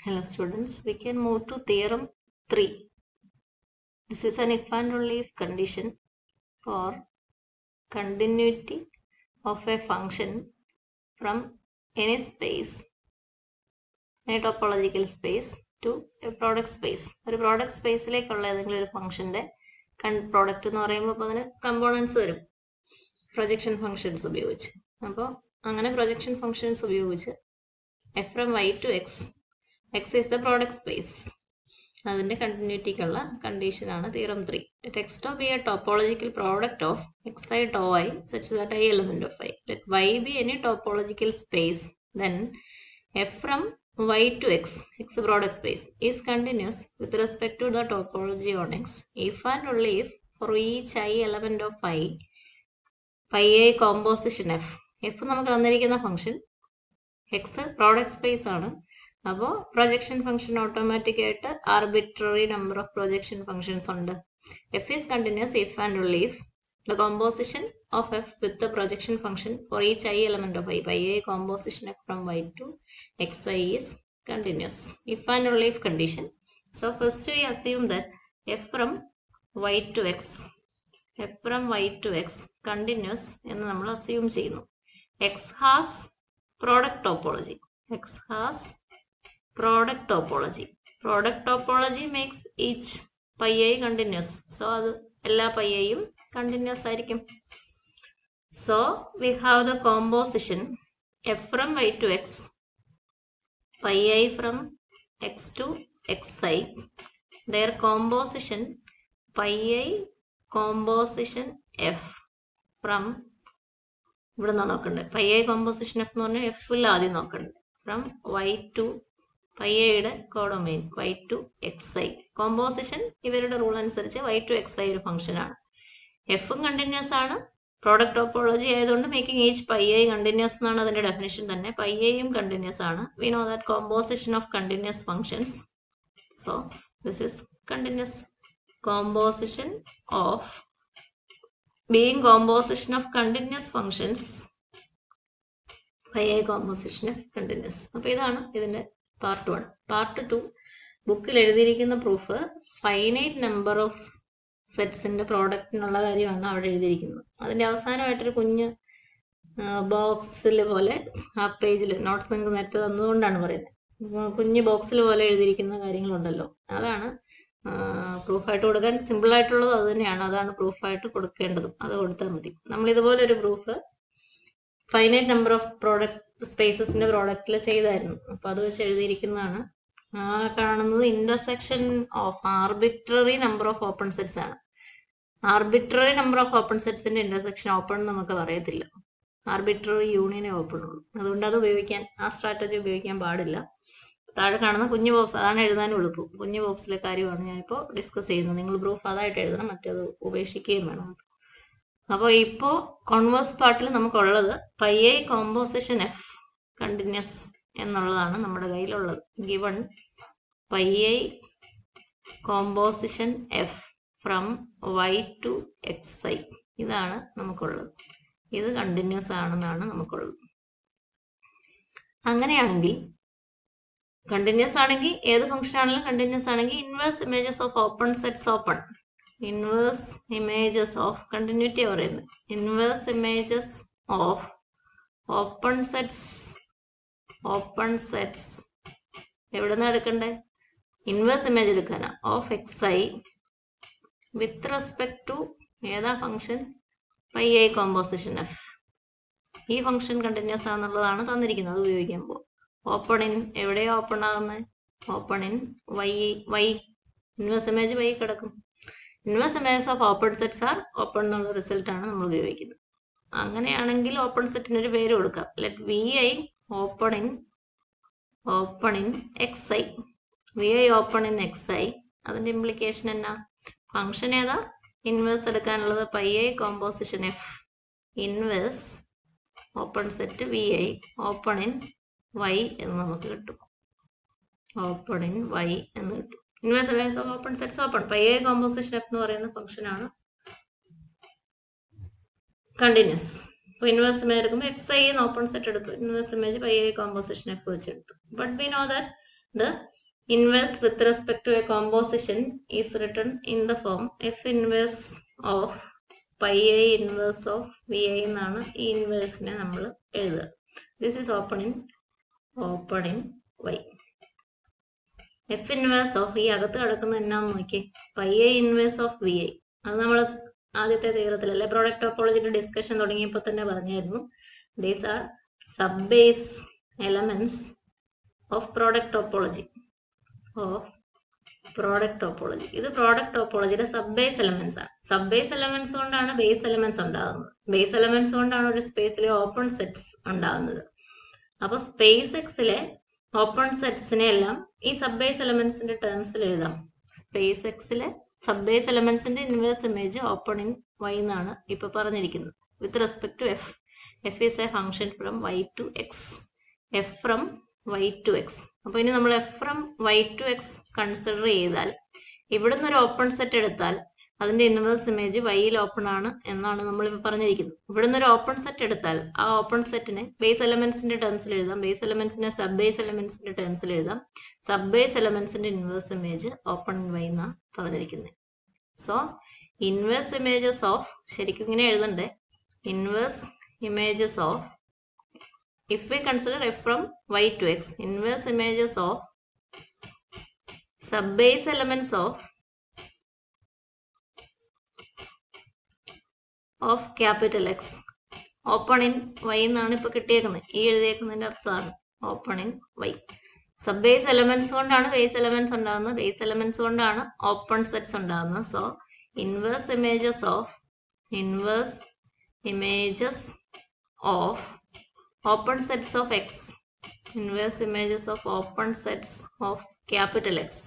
Hello students, we can move to theorem 3. This is an if and only if condition for continuity of a function from any space, any topological space to a product space. ഒരു product സ്പേസിലേക്കുള്ള ഏതെങ്കിലും ഒരു ഫംഗ്ഷന്റെ product എന്ന് പറയുമ്പോൾ അപ്പോൾ അതിന് components വരും പ്രൊജക്ഷൻ ഫംഗ്ഷൻസ് ഉപയോഗിച്ച് അപ്പോൾ അങ്ങനെ പ്രൊജക്ഷൻ ഫംഗ്ഷൻസ് ഉപയോഗിച്ച് F from Y to X X is the product space അതിന്റെ കണ്ടിന്യൂറ്റിക്കുള്ള കണ്ടീഷനാണ് theorem three text of B A topological product of X I to I such that I element of I let Y be any topological space then F from y to x, x product space, is continuous with respect to the topology on x. If and only if for each i element of i, pi a composition f. f നമുക്ക് തന്നിരിക്കുന്ന function X product space ആണ്. അപ്പോ projection function automatic ആയിട്ട് arbitrary number of projection functions ഉണ്ട്. F is continuous if and only if the composition of F with projection function for each I element of I I composition F from Y to X I is continuous if and only if condition so first we assume the F from Y to X F from Y to X continuous എന്ന് നമ്മൾ assume ചെയ്യുന്നു. X has product topology X has product topology. Product topology makes each pi i continuous. So അത് എല്ലാ pi ഐയും continuous ആയിരിക്കും. So we have the composition F from Y to X pi I from X to X I there composition pi I composition F from ഇവിടെ നിന്നാണ് നോക്കണ്ടത് pi composition F എന്ന് പറഞ്ഞാൽ എഫിൽ ആദ്യം നോക്കണ്ടത് ഫ്രം വൈ ടു പൈ എയുടെ codomain Y to X I composition ഇവരുടെ rule അനുസരിച്ച് വൈ ടു എക്സ് ഐ ഒരു ഫംഗ്ഷൻ ആണ്. എഫും കണ്ടിന്യൂസ് ആണ്. പ്രോഡക്റ്റ് ടോപ്പോളജി ആയതുകൊണ്ട് making each pi I continuous എന്നാണ് അതിന്റെ ഡെഫിനേഷൻ തന്നെ. പൈ ഐയും കണ്ടിന്യൂസ് ആണ്. We know that composition of continuous functions so this is continuous composition of being composition of continuous functions pi I composition of continuous അപ്പൊ ഇതാണ് ഇതിന്റെ part one part two ബുക്കിൽ എഴുതിയിരിക്കുന്ന പ്രൂഫ് ഫൈനൈറ്റ് നമ്പർ ഓഫ് സെറ്റ്സിന്റെ പ്രോഡക്റ്റിനുള്ള കാര്യമാണ് അവിടെ എഴുതിയിരിക്കുന്നത്. അതിന്റെ അവസാനമായിട്ടൊരു കുഞ്ഞ് ബോക്സിൽ പോലെ ആ പേജിൽ നോട്ട്സ് നിങ്ങൾക്ക് നേരത്തെ തന്നതുകൊണ്ടാണ് പറയുന്നത്. കുഞ്ഞ് ബോക്സിൽ പോലെ എഴുതിയിരിക്കുന്ന കാര്യങ്ങളുണ്ടല്ലോ. അതാണ് പ്രൂഫായിട്ട് കൊടുക്കാൻ സിമ്പിൾ ആയിട്ടുള്ളത് അത് തന്നെയാണ്. അതാണ് പ്രൂഫായിട്ട് കൊടുക്കേണ്ടതും. അത് കൊടുത്താൽ മതി. നമ്മൾ ഇതുപോലെ ഒരു proof finite number of product സ്പേസസിന്റെ പ്രോഡക്റ്റിൽ ചെയ്തായിരുന്നു. അപ്പൊ അത് വെച്ച് എഴുതിയിരിക്കുന്നതാണ്. ആ കാണുന്നത് intersection of arbitrary number of open sets ആണ്. ആർബിട്രറി നമ്പർ ഓഫ് ഓപ്പൺ സെറ്റ്സിന്റെ ഇന്റർസെക്ഷൻ ഓപ്പൺ നമുക്ക് പറയത്തില്ല. ആർബിട്രറി യൂണിയനെ ഓപ്പൺ ഉള്ളൂ. അതുകൊണ്ട് അത് ഉപയോഗിക്കാൻ ആ സ്ട്രാറ്റജി ഉപയോഗിക്കാൻ പാടില്ല. താഴെ കാണുന്ന കുഞ്ഞു ബോക്സ് അതാണ് എഴുതാനും എളുപ്പം കുഞ്ഞു ബോക്സിലെ കാര്യമാണ് ഞാനിപ്പോൾ ഡിസ്കസ് ചെയ്യുന്നത്. നിങ്ങൾ പ്രൂഫ് അതായിട്ട് എഴുതണം മറ്റേത് ഉപേക്ഷിക്കുകയും വേണം. അപ്പോൾ ഇപ്പോൾ കോൺവേഴ്സ് പാർട്ടിൽ നമുക്കുള്ളത് pi I composition F continuous എന്നുള്ളതാണ് നമ്മുടെ കയ്യിലുള്ളത്. Given pi I composition F from Y to X I ഇതാണ് നമുക്കുള്ളത്. ഇത് കണ്ടിന്യൂസ് ആണെന്നാണ് നമുക്കുള്ളത്. അങ്ങനെയാണെങ്കിൽ കണ്ടിന്യൂസ് ആണെങ്കിൽ ഏത് ഫംഗ്ഷൻ ആണെങ്കിലും കണ്ടിന്യൂസ് ആണെങ്കിൽ inverse images of open sets open inverse images of continuity പറയുന്നത്. Inverse images of open sets open sets എവിടെ നിന്ന് എടുക്കണ്ടേ? Inverse image എടുക്കാനാ. Of X I with respect to ഏതാ function pi I composition F ഈ function continuous ആണെന്നുള്ളതാണ് തന്നിരിക്കുന്നത്. അത് ഉപയോഗിക്കുമ്പോൾ ഓപ്പൺ ഇൻ എവിടെയാ ഓപ്പൺ ആകുന്നത് open in Y Y inverse image Y കിടക്കും. Inverse images of open sets are open എന്നുള്ള റിസൾട്ട് ആണ് നമ്മൾ ഉപയോഗിക്കുന്നത്. അങ്ങനെയാണെങ്കിൽ ഓപ്പൺ സെറ്റിന് ഒരു പേര് കൊടുക്കാം. Let V I open in open in X I V I open in X I അതിന്റെ ഇംപ്ലിക്കേഷൻ എന്നാ? ഫംഗ്ഷൻ ഏതാ? Inverse എടുക്കാനുള്ളത് pi I composition F inverse open set V I open in Y എന്ന് നമുക്ക് കിട്ടും. ഓപ്പൺ ഇൻ വൈ എന്ന് കിട്ടും. Inverse image of open sets open pi I composition F എന്ന് പറയുന്ന ഫംഗ്ഷൻ ആണ്. കണ്ടിന്യൂസ് അപ്പോൾ ഇൻവേഴ്സ് ഇമേജ് എടുക്കുമ്പോൾ എക്സ് ഐ എന്ന് ഓപ്പൺ സെറ്റ് എടുത്തു. Inverse image pi I composition F വെച്ചെടുത്തു. But we know that the inverse with respect to a composition is is in the form F inverse of pi pi inverse of V I എന്നാണ് ഈ ഇൻവേഴ്സിനെ നമ്മൾ എഴുതുക. This is open in open in Y F inverse of ഈ അകത്ത് കിടക്കുന്ന എന്നാന്ന് നോക്കി pi A inverse of V I അത് നമ്മൾ ആദ്യത്തെ തീരത്തിലല്ലേ പ്രോഡക്റ്റ് ടോപ്പോളജിയുടെ ഡിസ്കഷൻ തുടങ്ങിയപ്പോൾ തന്നെ പറഞ്ഞായിരുന്നു. These are sub base elements of product topology of product topology ഇത് പ്രോഡക്റ്റ് ടോപ്പോളജിയുടെ സബ് ബേസ് എലമെന്റ്സ് ആണ്. സബ് ബേസ് എലമെന്റ്സ് കൊണ്ടാണ് ബേസ് എലമെന്റ്സ് ഉണ്ടാകുന്നത്. ബേസ് എലമെന്റ്സ് കൊണ്ടാണ് ഒരു സ്പേസിലെ ഓപ്പൺ സെറ്റ്സ് ഉണ്ടാകുന്നത്. അപ്പൊ സ്പേസ് എക്സിലെ ഓപ്പൺ സെറ്റ്സിനെ എല്ലാം ഈ സബ് ബേസ് എലമെന്റ്സിന്റെ ടേംസിൽ എഴുതാം. സ്പേസ് എക്സിലെ sub base എലമെന്റ്സിന്റെ inverse image open in y എന്നാണ് ഇപ്പൊ പറഞ്ഞിരിക്കുന്നത്. With respect to f f is a function from y to x f from y to x അപ്പൊ ഇനി നമ്മൾ f from y to x consider ചെയ്താൽ ഇവിടുന്ന് ഒരു ഓപ്പൺ സെറ്റ് എടുത്താൽ അതിന്റെ ഇൻവേഴ്സ് ഇമേജ് വൈയിൽ ഓപ്പൺ ആണ് എന്നാണ് നമ്മൾ പറഞ്ഞിരിക്കുന്നത്. പറഞ്ഞിരിക്കുന്നത് നിന്ന് ഒരു ഓപ്പൺ സെറ്റ് എടുത്താൽ ആ ഓപ്പൺ സെറ്റിനെ ബേസ് എലമെന്റ്സിന്റെ ടേംസിൽ എഴുതാം. ബേസ് എലമെന്റ്സിനെ സബ് ബേസ് എലമെന്റ്സിന്റെ ടേംസിൽ എഴുതാം. സബ് ബേസ് എലമെന്റ്സിന്റെ ഇൻവേഴ്സ് ഇമേജ് ഓപ്പൺ വൈ എന്നാണ് പറഞ്ഞിരിക്കുന്നത് സോ ഇൻവേഴ്സ് ഇമേജസ് ഓഫ് ശരിക്കും ഇങ്ങനെ എഴുതണ്ടേ? Inverse images of if we consider f from y to x images of sub base elements of of capital x. Open in y എന്നാണ് ഇപ്പൊ കിട്ടിയേക്കുന്നത്. ഈ എഴുതിയേക്കുന്നതിന്റെ അർത്ഥമാണ് open in y. Sub base elements കൊണ്ടാണ് base elements ഉണ്ടാകുന്നത്. Base elements കൊണ്ടാണ് open sets ഉണ്ടാകുന്നത്. So inverse images of inverse images of open sets of x inverse images of open sets of capital x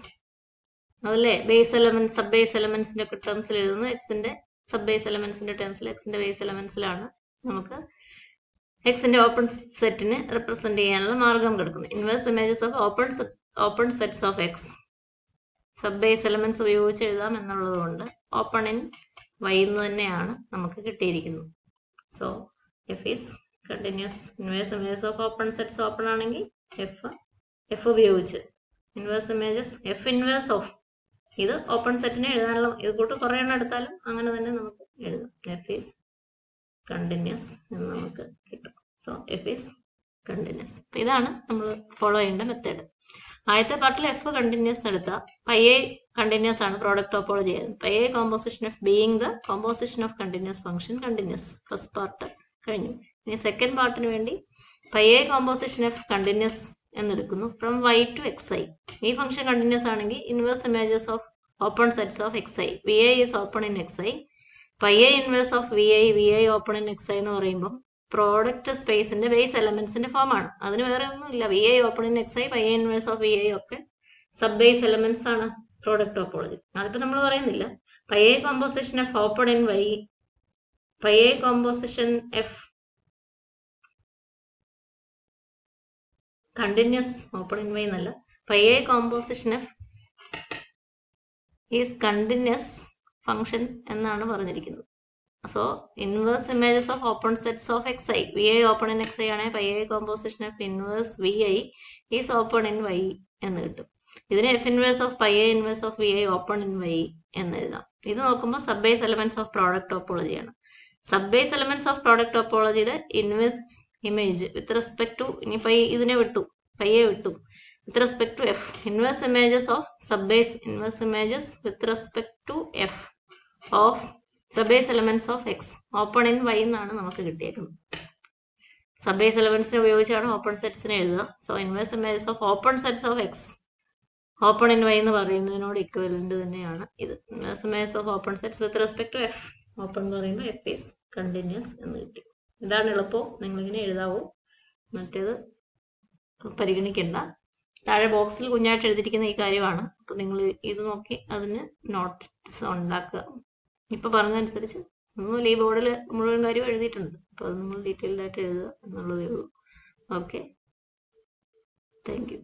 അതല്ലേ? Base element sub base എലമെന്റ്സിന്റെ ടേംസിൽ എഴുതുന്നു എക്സിന്റെ sub base എലമെന്റ്സിന്റെ ടേംസിൽ എക്സിന്റെ ബേസ് എലമെന്റ്സിലാണ് നമുക്ക് എക്സിന്റെ ഓപ്പൺ സെറ്റിന് റിപ്രസെന്റ് ചെയ്യാനുള്ള മാർഗം കിടക്കുന്നത് inverse images of open open sets of x sub base elements ഉപയോഗിച്ച് എഴുതാം എന്നുള്ളത് കൊണ്ട് ഓപ്പൺ ഇൻ വൈ എന്ന് തന്നെയാണ് നമുക്ക് കിട്ടിയിരിക്കുന്നത്. So f is continuous inverse images of open sets open ആണെങ്കിൽ എഫ് എഫ് ഉപയോഗിച്ച്. Inverse images f inverse of ഇത് ഓപ്പൺ സെറ്റിനെ എഴുതാനുള്ള ഇത് കൂട്ട് കുറേ എണ്ണം എടുത്താലും അങ്ങനെ തന്നെ നമുക്ക് എഴുതാം. എഫ് ഈസ് കണ്ടിന്യൂസ് എന്ന് നമുക്ക് കിട്ടും. സോ എഫ് ഈസ് കണ്ടിന്യൂസ് ഇതാണ് നമ്മൾ ഫോളോ ചെയ്യേണ്ട മെത്തേഡ് ആദ്യത്തെ പാർട്ടിൽ എഫ് കണ്ടിന്യൂസ് എടുത്താൽ എ കണ്ടിന്യൂസ് ആണ് പ്രോഡക്റ്റ് ടോപ്പോളജി ചെയ്യുന്നത്. Pi a composition of being the composition of continuous function continuous first part കഴിഞ്ഞു. ഇനി സെക്കൻഡ് പാർട്ടിന് വേണ്ടി pi a composition of continuous എന്നെടുക്കുന്നു. From y to x i ഈ ഫംഗ്ഷൻ കണ്ടിന്യൂസ് ആണെങ്കിൽ inverse images of open sets of x i v i is open in x i pi i inverse of v i v i open in x i എന്ന് പറയുമ്പോൾ product സ്പേസിന്റെ base എലമെന്റ്സിന്റെ form ആണ്. അതിന് വേറെ ഒന്നും ഇല്ല v i open in x i pi i inverse of v i ഒക്കെ sub base elements ആണ് പ്രോഡക്റ്റ് ടോപ്പോളജി അതിപ്പോ നമ്മൾ പറയുന്നില്ല. Pi i composition f open in y pi i composition f continuous open in y എന്നല്ല. Pi a composition f is continuous function എന്നാണ് പറഞ്ഞിരിക്കുന്നത്. So inverse images of open sets of x i v i open in x i ആണെങ്കിൽ pi i composition of inverse v i is open in y എന്ന് കിട്ടും. ഇതിന് f inverse of pi a inverse of v i open in y എന്ന് എഴുതാം. ഇത് നോക്കുമ്പോൾ sub base elements of product ടോപ്പോളജിയാണ് sub base elements of product ടോപ്പോളജിയുടെ inverse image with respect to ഇനി pi ഇതിനെ വിട്ടു പയ്യെ വിട്ടു. With respect to f inverse images of subbase inverse images with respect to f of subbase base elements of x open in y എന്നാണ് നമുക്ക് കിട്ടിയേക്കുന്നത്. സബേസ് base എലമെന്റ്സിനെ ഉപയോഗിച്ചാണ് open സെറ്റ്സിനെ എഴുതുക. So inverse images of open sets of x open in y എന്ന് പറയുന്നതിനോട് equivalent തന്നെയാണ് ഇത്. Inverse images of open sets with respect to f open എന്ന് പറയുമ്പോൾ എഫ് ഈസ് കണ്ടിന്യൂസ് എന്ന് കിട്ടി. ഇതാണ് എളുപ്പം. നിങ്ങളിങ്ങനെ എഴുതാവൂ. മറ്റേത് പരിഗണിക്കണ്ട. താഴെ ബോക്സിൽ കുഞ്ഞായിട്ട് എഴുതിയിരിക്കുന്ന ഈ കാര്യമാണ്. അപ്പൊ നിങ്ങൾ ഇത് നോക്കി അതിന് നോട്ട്സ് ഉണ്ടാക്കുക. ഇപ്പൊ പറഞ്ഞതനുസരിച്ച് ഒന്നുമില്ല ഈ ബോർഡിൽ മുഴുവൻ കാര്യം എഴുതിയിട്ടുണ്ട്. അപ്പൊ അത് നിങ്ങൾ ഡീറ്റെയിൽഡ് ആയിട്ട് എഴുതുക എന്നുള്ളതേ ഉള്ളൂ. Okay thank U